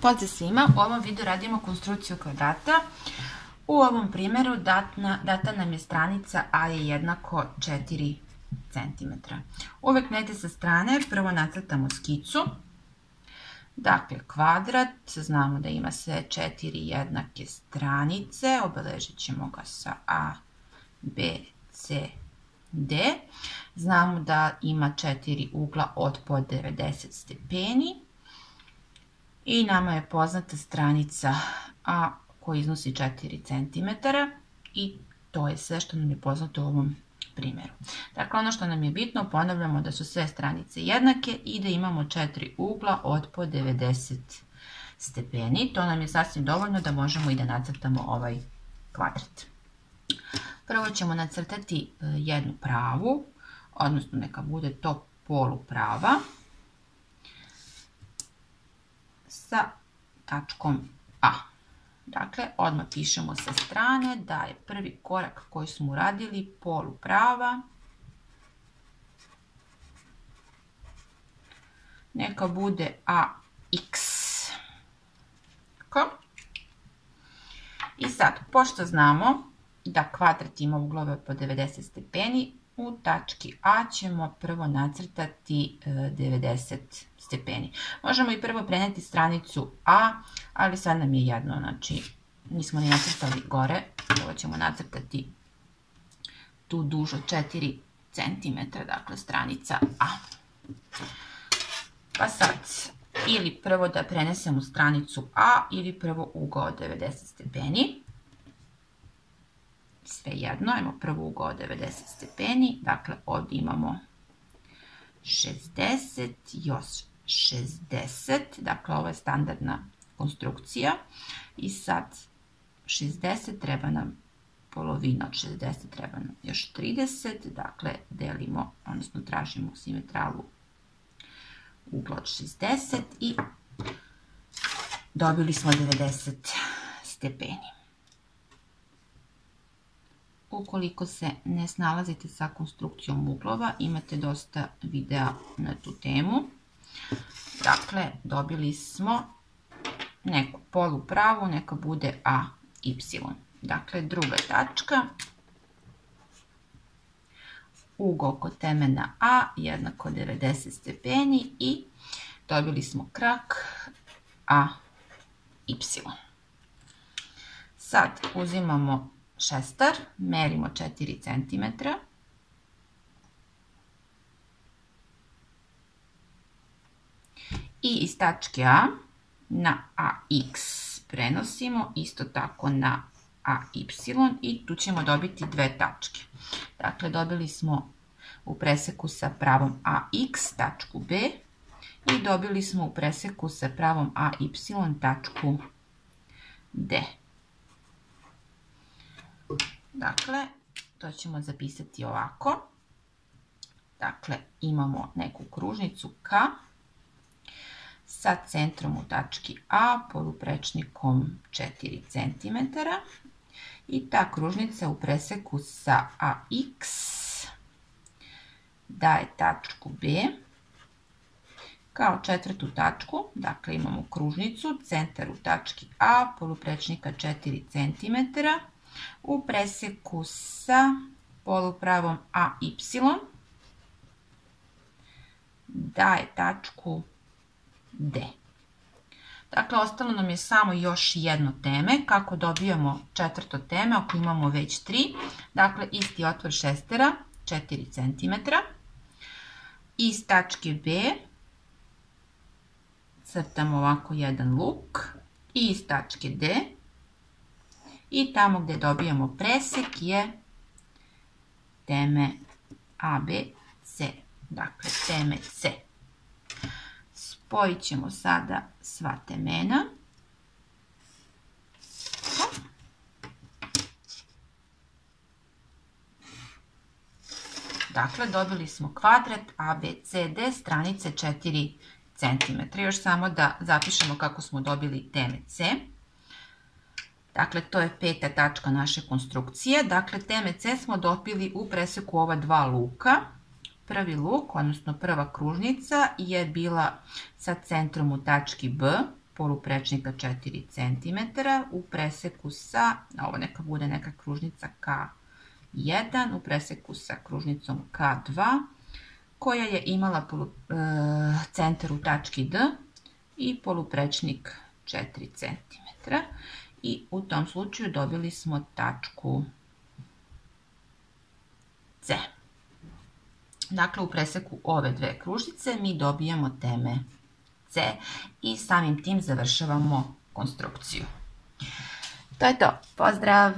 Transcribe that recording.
Pozdrav svima, u ovom videu radimo konstrukciju kvadrata. U ovom primjeru datna, data nam je stranica A je jednako 4 cm. Uvijek negdje sa strane prvo nacrtamo skicu. Dakle, kvadrat, znamo da ima sve četiri jednake stranice, obeležit ćemo ga sa A, B, C, D. Znamo da ima četiri ugla od po 90 stepeni i nama je poznata stranica A koja iznosi 4 cm i to je sve što nam je poznato u ovom primjeru. Dakle, ono što nam je bitno, ponavljamo da su sve stranice jednake i da imamo 4 ugla od po 90 stepeni. To nam je sasvim dovoljno da možemo i da nacrtamo ovaj kvadrat. Prvo ćemo nacrtati e, jednu pravu, odnosno neka bude to poluprava sa tačkom A. Dakle, odmah pišemo sa strane da je prvi korak koji smo uradili poluprava. Neka bude AX. I sad, pošto znamo da kvadrat ima uglove po 90 stepeni, u tački A ćemo prvo nacrtati 90 e, stepeni. Možemo i prvo preneti stranicu A, ali sad nam je jedno, znači nismo ni nacrtali gore, prvo ćemo nacrtati tu dužu 4 cm, dakle stranica A. Pa sad, ili prvo da prenesemo stranicu A, ili prvo ugao 90 stepeni sve jedno, ajmo prvo ugao 90 stepeni, dakle ovdje imamo 60, još 60, dakle ovo je standardna konstrukcija i sad 60 treba nam polovina od 60 treba nam još 30, dakle delimo, odnosno tražimo simetralu ugla od 60 i dobili smo 90 stepeni. Ukoliko se ne snalazite sa konstrukcijom uglova, imate dosta videa na tu temu. Dakle, dobili smo neku polu pravu, neka bude A, Y. Dakle, druga tačka. Ugao kod temena A jednako 90 stepeni i dobili smo krak A, Y. Sad uzimamo šestar, merimo 4 cm. I iz tačke A na AX prenosimo, isto tako na AY i tu ćemo dobiti dve tačke. Dakle, dobili smo u preseku sa pravom AX tačku B i dobili smo u preseku sa pravom AY tačku D. Dakle, to ćemo zapisati ovako. Dakle, imamo neku kružnicu K sa centrom u tački A, poluprečnikom 4 cm. I ta kružnica u preseku sa AX daje tačku B kao četvrtu tačku, dakle imamo kružnicu, centar u tački A, poluprečnika 4 cm u preseku sa polupravom AY daje tačku D. Dakle, ostalo nam je samo još jedno teme. Kako dobijamo četvrto teme, ako imamo već tri. Dakle, isti otvor šestera, 4 cm. Iz tačke B crtamo ovako jedan luk. I iz tačke D i tamo gdje dobijamo presek je teme C. Dakle, teme C. Spojit ćemo sada sva temena. Dakle, dobili smo kvadrat ABCD stranice 4 cm. Još samo da zapišemo kako smo dobili teme C. Dakle, to je peta tačka naše konstrukcije. Dakle, TMC smo dobili u preseku ova dva luka. Prvi luk, odnosno prva kružnica, je bila sa centrom u tački B, poluprečnika 4 cm u preseku sa, ovo neka bude neka kružnica K1, u preseku sa kružnicom K2, koja je imala e, centar u tački D i poluprečnik 4 cm. I u tom slučaju dobili smo tačku C. Dakle, u preseku ove dve kružnice mi dobijamo teme C i samim tim završavamo konstrukciju. To je to. Pozdrav!